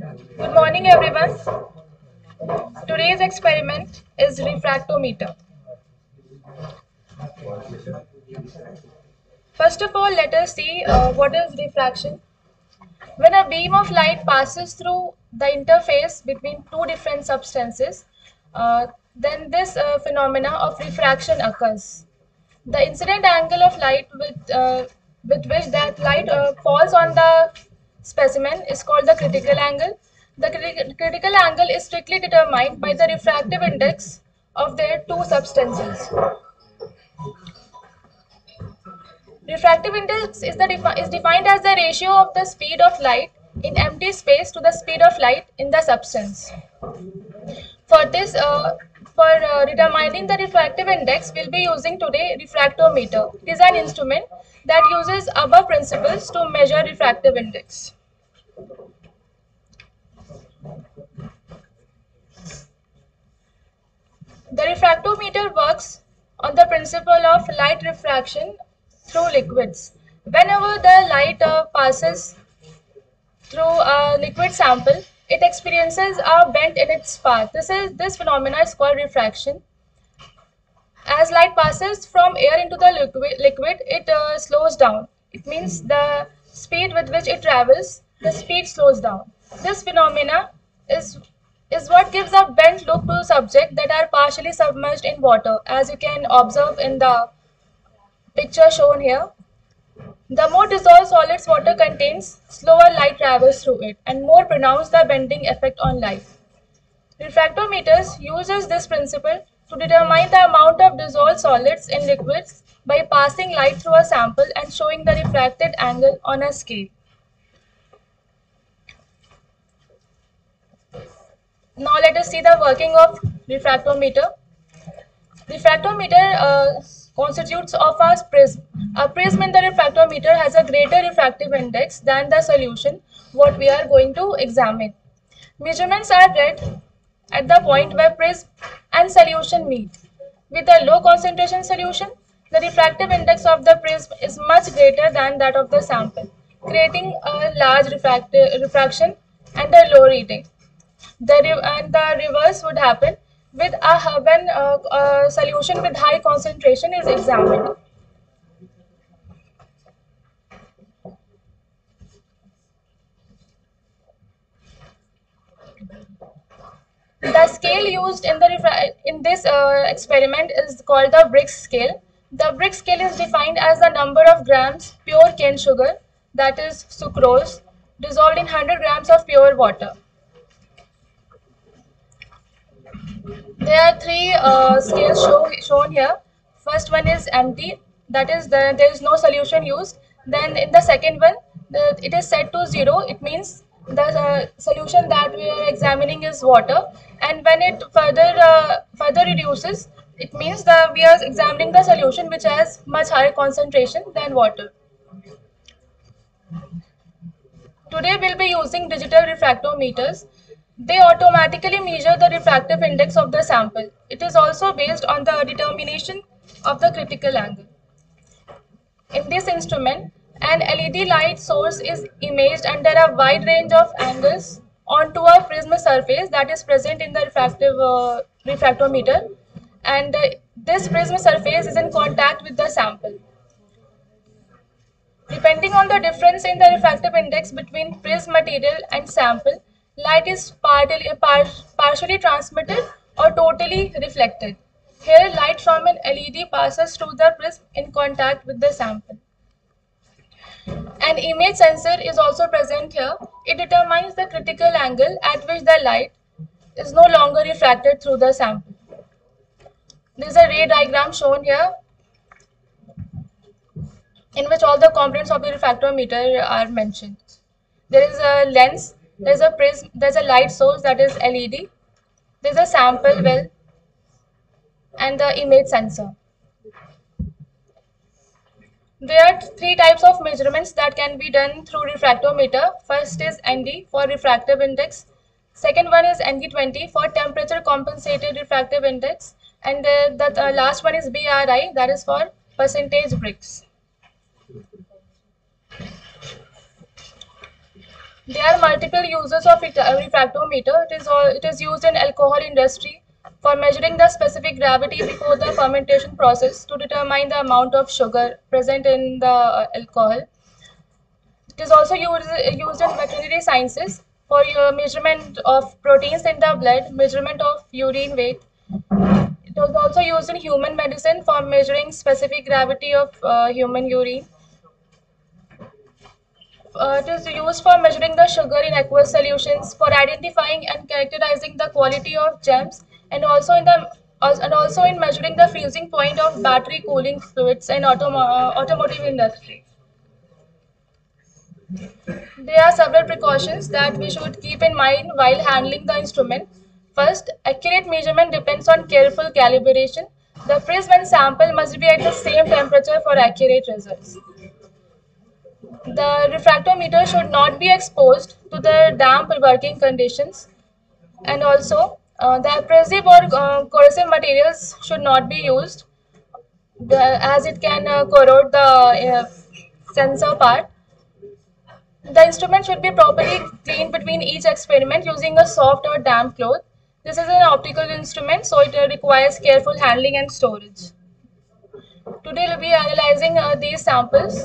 Good morning everyone. Today's experiment is refractometer. First of all, let us see uh, what is refraction. When a beam of light passes through the interface between two different substances, uh, then this uh, phenomena of refraction occurs. The incident angle of light with, uh, with which that light uh, falls on the specimen is called the critical angle. The criti critical angle is strictly determined by the refractive index of their two substances. Refractive index is, defi is defined as the ratio of the speed of light in empty space to the speed of light in the substance. For this, uh, for uh, determining the refractive index, we'll be using today refractometer. It is an instrument that uses above principles to measure refractive index. The refractometer works on the principle of light refraction through liquids. Whenever the light uh, passes through a liquid sample, it experiences a bend in its path. This is this phenomena is called refraction. As light passes from air into the liquid, liquid it uh, slows down. It means the speed with which it travels, the speed slows down. This phenomena is is what gives a bent look to subjects that are partially submerged in water, as you can observe in the picture shown here. The more dissolved solids water contains, slower light travels through it and more pronounced the bending effect on light. Refractometers uses this principle to determine the amount of dissolved solids in liquids by passing light through a sample and showing the refracted angle on a scale. Now let us see the working of refractometer. Refractometer uh, constitutes of a prism. A prism in the refractometer has a greater refractive index than the solution what we are going to examine. Measurements are read at the point where prism and solution meet. With a low concentration solution, the refractive index of the prism is much greater than that of the sample, creating a large refraction and a low reading. The and the reverse would happen with a when a, a solution with high concentration is examined. The scale used in the in this uh, experiment is called the Brix scale. The Brix scale is defined as the number of grams pure cane sugar, that is sucrose, dissolved in 100 grams of pure water. There are three uh, scales show, shown here. First one is empty, that is the, there is no solution used. Then in the second one, the, it is set to zero. It means the uh, solution that we are examining is water. And when it further uh, further reduces, it means that we are examining the solution which has much higher concentration than water. Today we'll be using digital refractometers they automatically measure the refractive index of the sample. It is also based on the determination of the critical angle. In this instrument, an LED light source is imaged under a wide range of angles onto a prism surface that is present in the refractive uh, refractometer and uh, this prism surface is in contact with the sample. Depending on the difference in the refractive index between prism material and sample, light is partly, par partially transmitted or totally reflected. Here, light from an LED passes through the prism in contact with the sample. An image sensor is also present here. It determines the critical angle at which the light is no longer refracted through the sample. There is a ray diagram shown here in which all the components of the refractometer are mentioned. There is a lens there's a prism, there's a light source that is LED. There's a sample well and the image sensor. There are three types of measurements that can be done through refractometer. First is ND for refractive index. Second one is ND20 for temperature compensated refractive index. And uh, the uh, last one is BRI that is for percentage Brix. There are multiple uses of refractometer. It is, all, it is used in alcohol industry for measuring the specific gravity before the fermentation process to determine the amount of sugar present in the uh, alcohol. It is also used, used in veterinary sciences for your measurement of proteins in the blood, measurement of urine weight. It was also used in human medicine for measuring specific gravity of uh, human urine. Uh, it is used for measuring the sugar in aqueous solutions, for identifying and characterizing the quality of gems, and also in the and also in measuring the freezing point of battery cooling fluids in autom uh, automotive industry. There are several precautions that we should keep in mind while handling the instrument. First, accurate measurement depends on careful calibration. The prism and sample must be at the same temperature for accurate results. The refractometer should not be exposed to the damp working conditions and also uh, the abrasive or uh, corrosive materials should not be used as it can uh, corrode the uh, sensor part. The instrument should be properly cleaned between each experiment using a soft or damp cloth. This is an optical instrument so it uh, requires careful handling and storage. Today we'll be analyzing these samples.